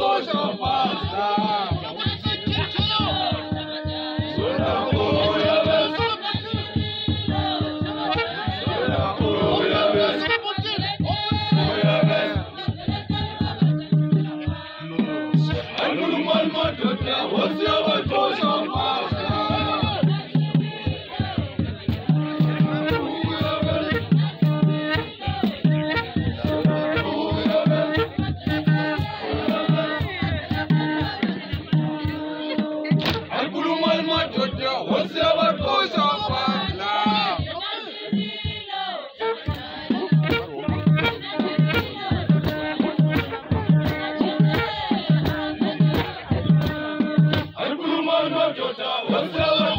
Dois, more, more, more, more, Vamos